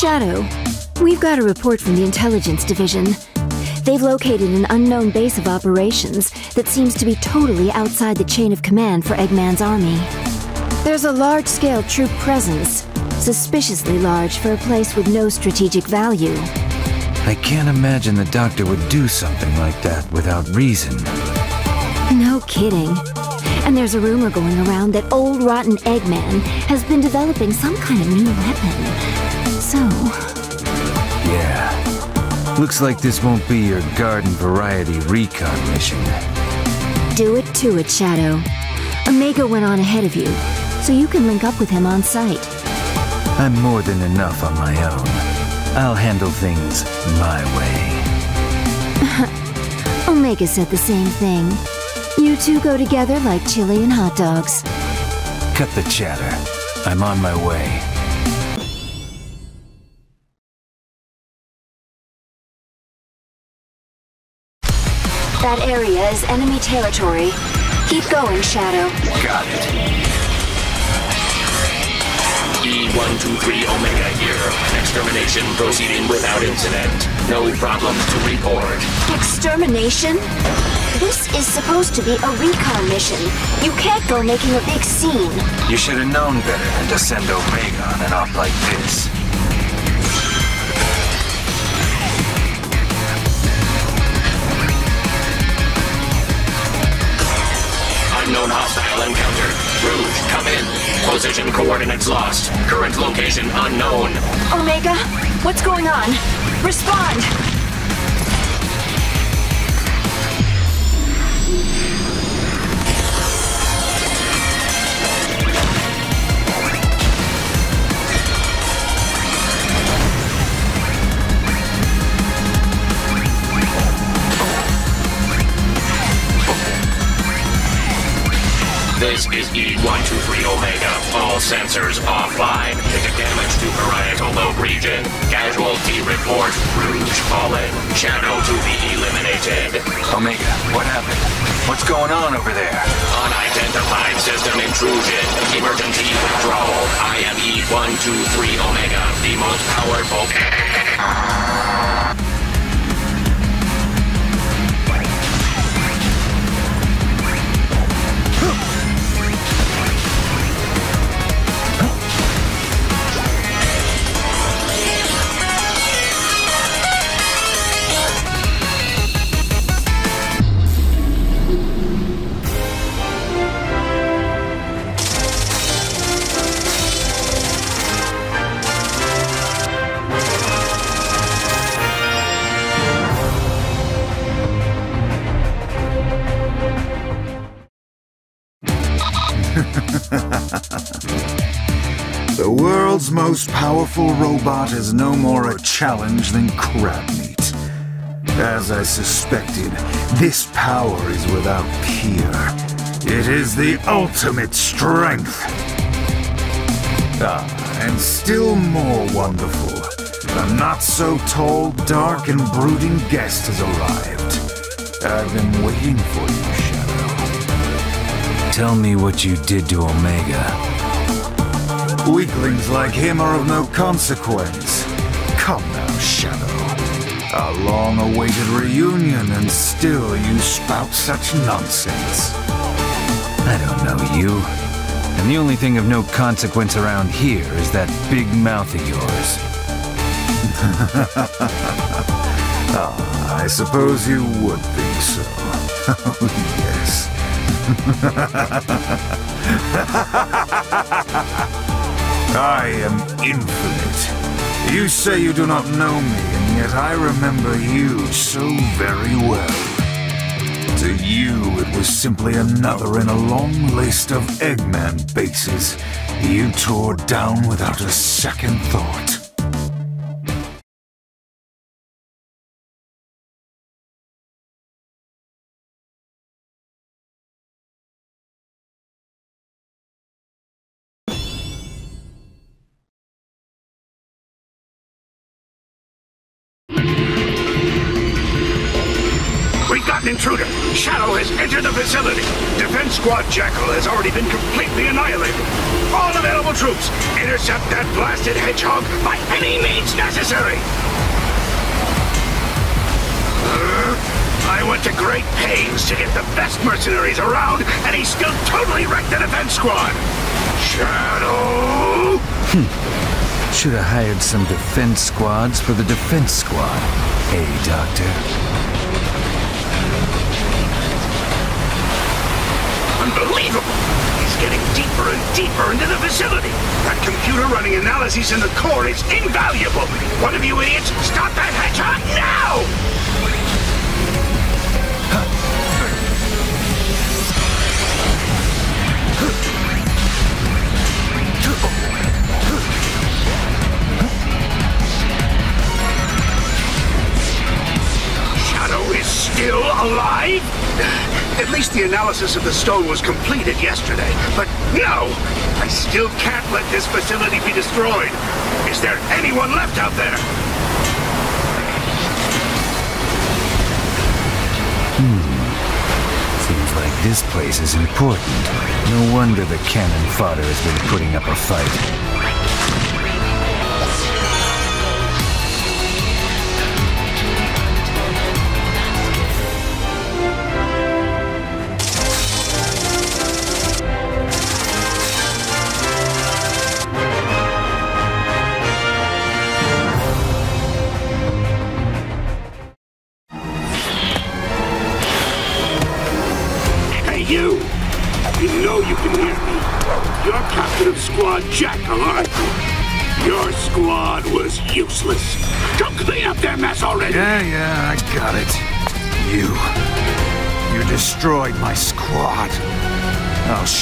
Shadow, we've got a report from the Intelligence Division. They've located an unknown base of operations that seems to be totally outside the chain of command for Eggman's army. There's a large-scale troop presence, suspiciously large for a place with no strategic value. I can't imagine the Doctor would do something like that without reason. No kidding. And there's a rumor going around that old rotten Eggman has been developing some kind of new weapon. So... Yeah. Looks like this won't be your garden variety recon mission. Do it to it, Shadow. Omega went on ahead of you, so you can link up with him on site. I'm more than enough on my own. I'll handle things my way. Omega said the same thing. You two go together like chili and hot dogs. Cut the chatter. I'm on my way. That area is enemy territory. Keep going, Shadow. Got it. E123 Omega here. Extermination proceeding without incident. No problems to report. Extermination? This is supposed to be a recon mission. You can't go making a big scene. You should have known better than to send Omega on an op like this. Unknown hostile encounter. Rouge, come in. Position coordinates lost. Current location unknown. Omega, what's going on? Respond! This is E123 Omega. All sensors offline. Ticket damage to parietal lobe region. Casualty report. Rouge fallen. Shadow to be eliminated. Omega, what happened? What's going on over there? Unidentified system intrusion. Emergency withdrawal. I am E123 Omega, the most powerful... world's most powerful robot is no more a challenge than crab meat. As I suspected, this power is without peer. It is the ultimate strength. Ah, and still more wonderful. The not-so-tall, dark, and brooding guest has arrived. I've been waiting for you, Shadow. Tell me what you did to Omega. Weaklings like him are of no consequence. Come now, Shadow. A long-awaited reunion, and still you spout such nonsense. I don't know you. And the only thing of no consequence around here is that big mouth of yours. ah, I suppose you would think so. oh, yes. I am infinite. You say you do not know me, and yet I remember you so very well. To you, it was simply another in a long list of Eggman bases you tore down without a second thought. Defense Squad Jackal has already been completely annihilated. All available troops, intercept that blasted hedgehog by any means necessary. I went to great pains to get the best mercenaries around, and he still totally wrecked the defense squad. Shadow! Hmm. Should have hired some defense squads for the defense squad. Hey, Doctor. Unbelievable! He's getting deeper and deeper into the facility. That computer running analyses in the core is invaluable. One of you idiots, stop that hedgehog now! Still alive? At least the analysis of the stone was completed yesterday. But no! I still can't let this facility be destroyed. Is there anyone left out there? Hmm. Seems like this place is important. No wonder the cannon fodder has been putting up a fight.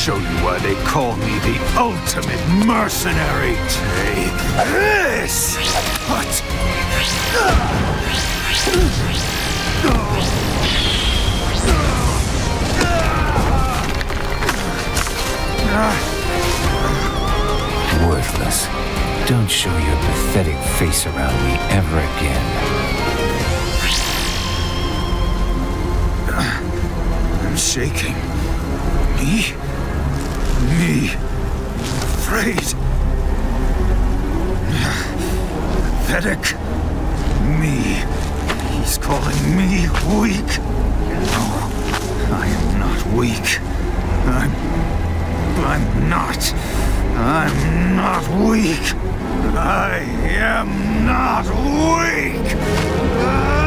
Show you why they call me the ultimate mercenary. Take this! What? Worthless. Don't show your pathetic face around me ever again. I'm shaking. Me? Afraid? Pathetic? Me? He's calling me weak? No, I am not weak. I'm... I'm not. I'm not weak. I am not weak.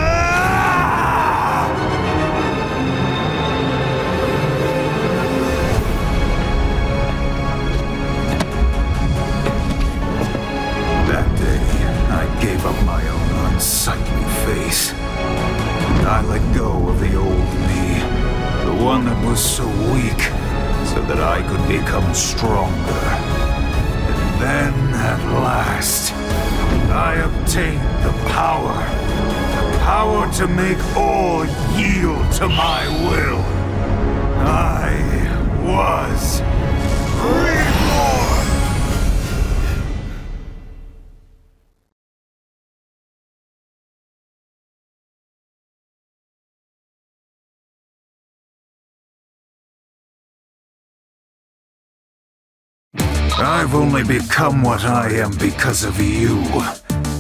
I've only become what I am because of you.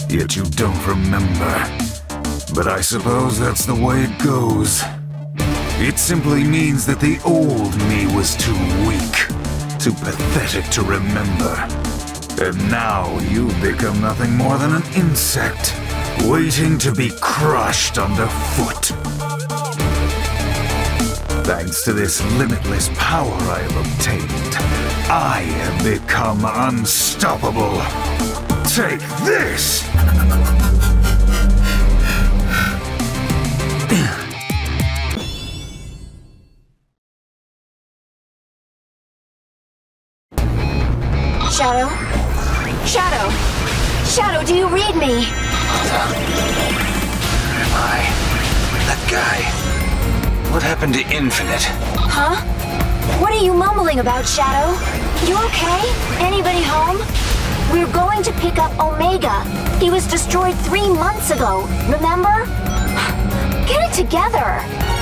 Yet you don't remember. But I suppose that's the way it goes. It simply means that the old me was too weak, too pathetic to remember. And now you've become nothing more than an insect, waiting to be crushed underfoot. Thanks to this limitless power I have obtained, I have become unstoppable. Take this! Shadow? Shadow! Shadow, do you read me? Am I that guy? What happened to Infinite? Huh? What are you mumbling about, Shadow? You okay? Anybody home? We're going to pick up Omega. He was destroyed three months ago, remember? Get it together.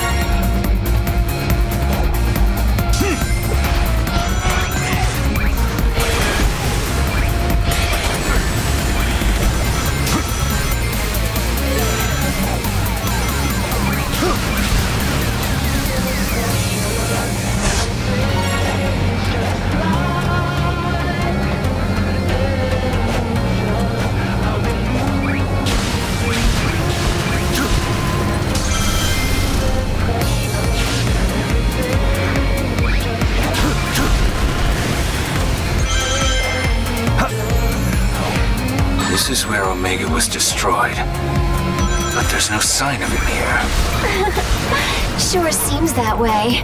Is where Omega was destroyed. But there's no sign of him here. Sure seems that way.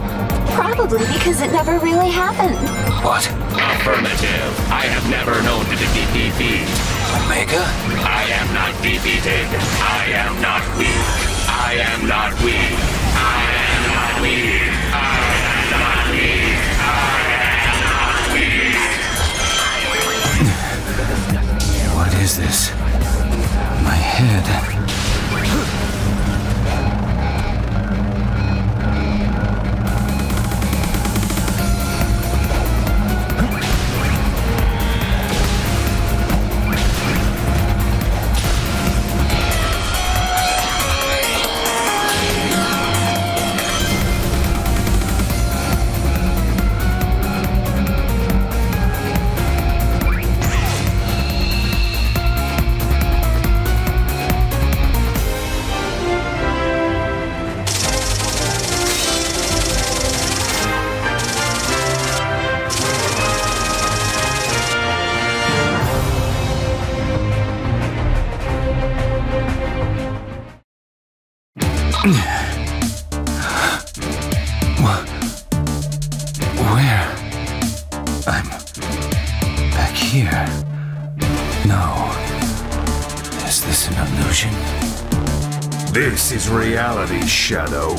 Probably because it never really happened. What? Affirmative. I have never known to be defeated. Omega? I am not defeated. I am not weak. I am not weak. I am not weak. I What is this? My head. Here. No. Is this an illusion? This is reality, Shadow.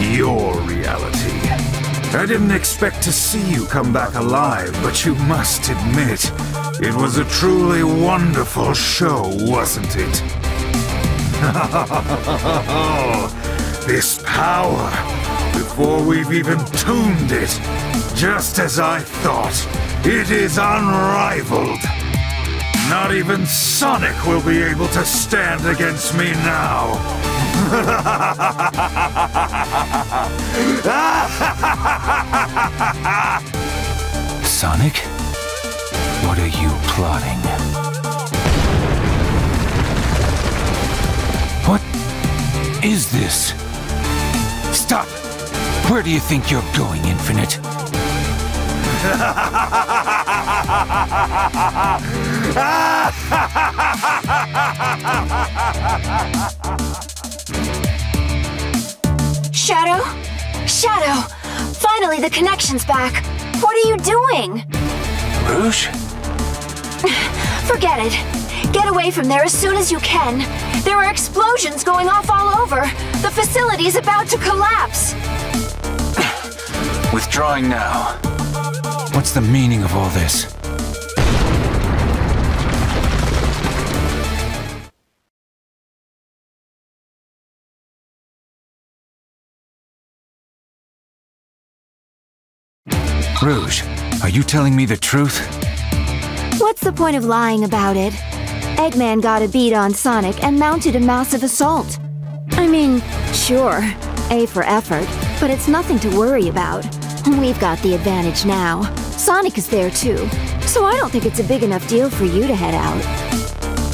Your reality. I didn't expect to see you come back alive, but you must admit, it was a truly wonderful show, wasn't it? this power, before we've even tuned it, just as I thought, it is unrivaled. Not even Sonic will be able to stand against me now. Sonic? What are you plotting? What is this? Stop! Where do you think you're going, Infinite? Shadow? Shadow! Finally, the connection's back. What are you doing? Rouge? Forget it. Get away from there as soon as you can. There are explosions going off all over. The facility's about to collapse. Withdrawing now. What's the meaning of all this? Rouge, are you telling me the truth? What's the point of lying about it? Eggman got a beat on Sonic and mounted a massive assault. I mean, sure, A for effort, but it's nothing to worry about. We've got the advantage now. Sonic is there too, so I don't think it's a big enough deal for you to head out.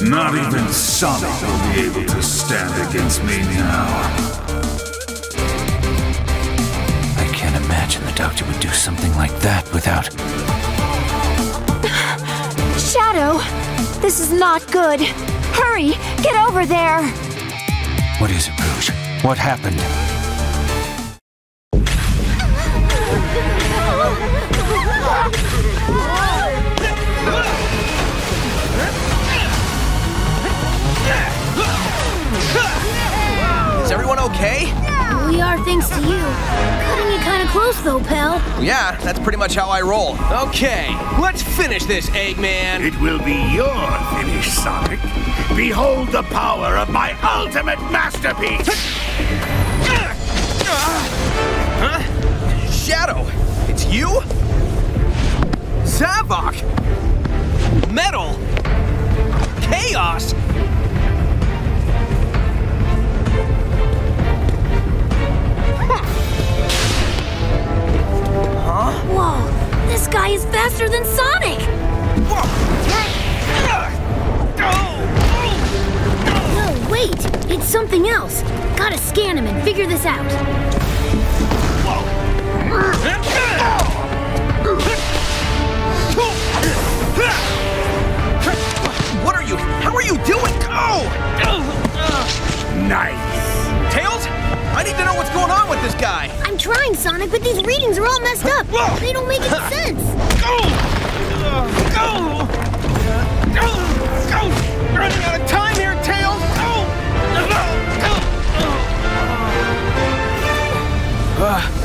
Not even Sonic will be able to stand against me now. I can't imagine the doctor would do something like that without. Shadow, this is not good. Hurry, get over there. What is it, Rouge? What happened? Is everyone okay? We are thanks to you. Cutting it kind of close though, pal. Yeah, that's pretty much how I roll. Okay, let's finish this, Eggman. It will be your finish, Sonic. Behold the power of my ultimate masterpiece! Huh? Shadow, it's you? Zavok! Metal! Nice. Tails? I need to know what's going on with this guy. I'm trying, Sonic, but these readings are all messed up. They don't make any sense. Go! Go! Go! Go! Running out of time here, Tails! Go! Uh,